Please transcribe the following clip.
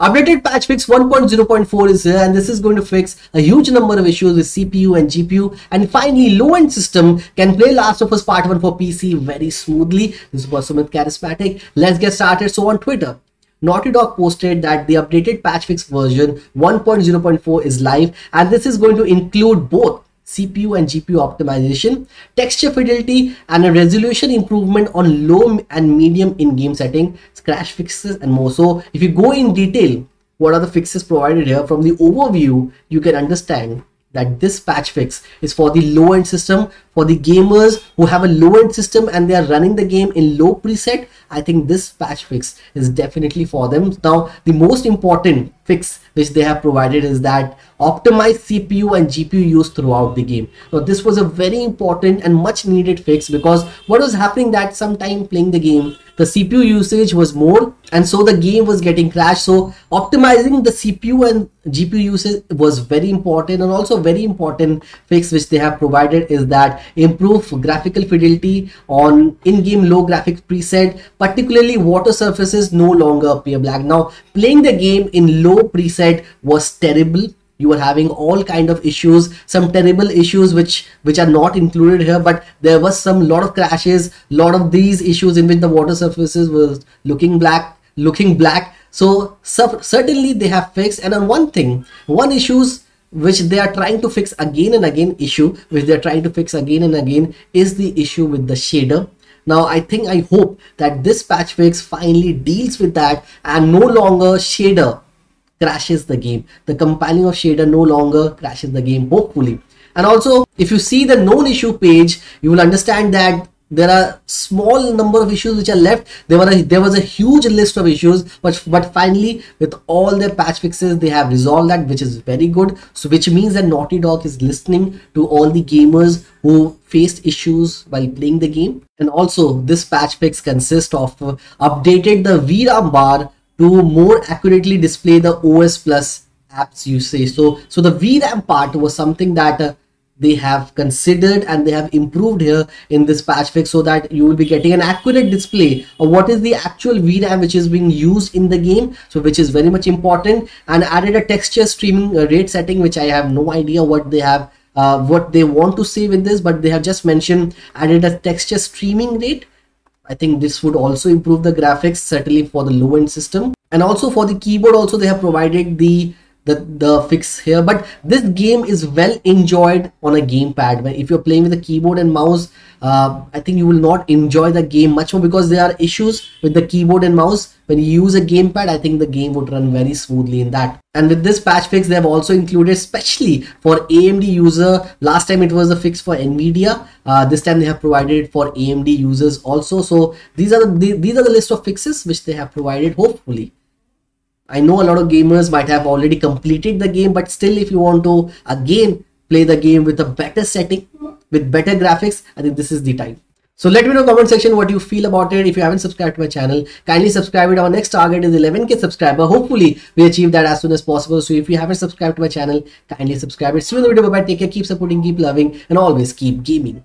Updated patch fix 1.0.4 is here and this is going to fix a huge number of issues with CPU and GPU and finally low-end system can play Last of Us Part 1 for PC very smoothly. This was Sumit Charismatic. Let's get started. So on Twitter, Naughty Dog posted that the updated patch fix version 1.0.4 is live and this is going to include both CPU and GPU optimization, texture fidelity, and a resolution improvement on low and medium in-game setting, crash fixes, and more. So if you go in detail, what are the fixes provided here from the overview, you can understand that this patch fix is for the low end system for the gamers who have a low end system and they are running the game in low preset i think this patch fix is definitely for them. Now the most important fix which they have provided is that optimize cpu and gpu use throughout the game. Now this was a very important and much needed fix because what was happening that sometime playing the game the CPU usage was more and so the game was getting crashed. So optimizing the CPU and GPU usage was very important and also very important fix which they have provided is that improve graphical fidelity on in-game low graphics preset particularly water surfaces no longer appear black. Now playing the game in low preset was terrible you were having all kind of issues some terrible issues which which are not included here but there was some lot of crashes lot of these issues in which the water surfaces was looking black looking black. So certainly they have fixed. And on one thing one issues which they are trying to fix again and again issue which they are trying to fix again and again is the issue with the shader. Now i think i hope that this patch fix finally deals with that and no longer shader crashes the game. The compiling of shader no longer crashes the game, hopefully. And also, if you see the known issue page, you will understand that there are small number of issues which are left there were a, there was a huge list of issues but but finally with all their patch fixes they have resolved that which is very good so which means that naughty dog is listening to all the gamers who faced issues while playing the game and also this patch fix consists of uh, updated the VRAM bar to more accurately display the OS Plus apps usage. So, so the VRAM part was something that uh, they have considered and they have improved here in this patch fix so that you will be getting an accurate display of what is the actual VRAM which is being used in the game. So which is very much important and added a texture streaming uh, rate setting which I have no idea what they have uh, what they want to say with this but they have just mentioned added a texture streaming rate I think this would also improve the graphics certainly for the low end system. And also for the keyboard also they have provided the the, the fix here. But this game is well enjoyed on a gamepad. But if you're playing with a keyboard and mouse uh, I think you will not enjoy the game much more because there are issues with the keyboard and mouse. When you use a gamepad I think the game would run very smoothly in that. And with this patch fix they have also included especially for AMD user last time it was a fix for Nvidia. Uh, this time they have provided it for AMD users also. So these are the these are the list of fixes which they have provided hopefully I know a lot of gamers might have already completed the game, but still if you want to again play the game with a better setting, with better graphics, I think this is the time. So let me know in the comment section what you feel about it. If you haven't subscribed to my channel, kindly subscribe it. Our next target is 11k subscriber. Hopefully we achieve that as soon as possible. So if you haven't subscribed to my channel, kindly subscribe it. See you in the video. Bye bye. Take care. Keep supporting, keep loving and always keep gaming.